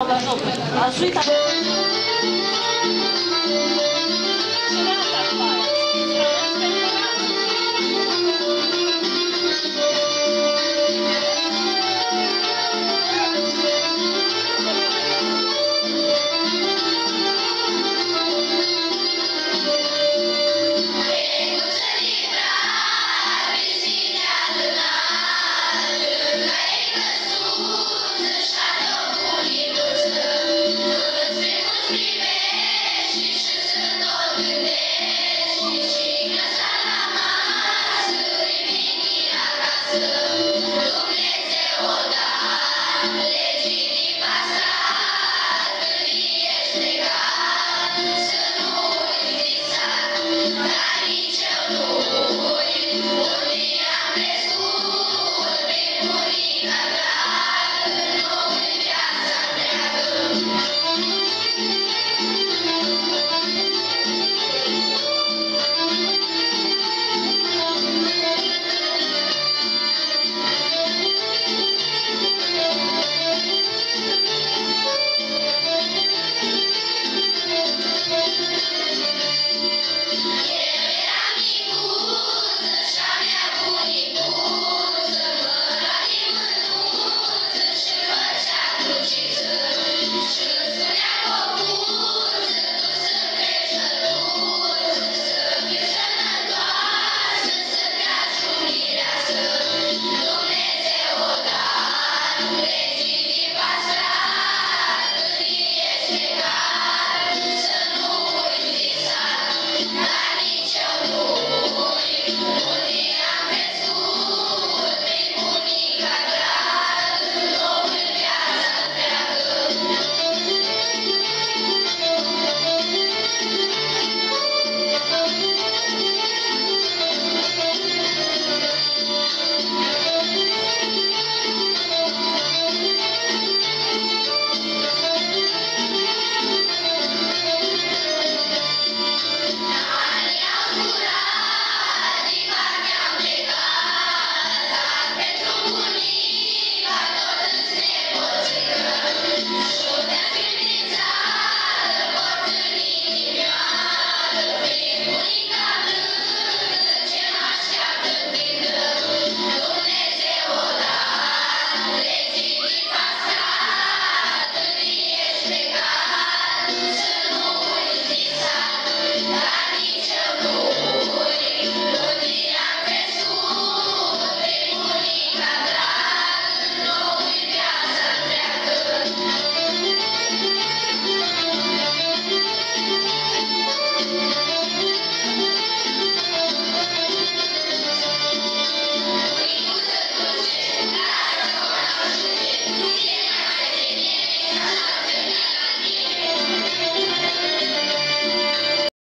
啊，所以。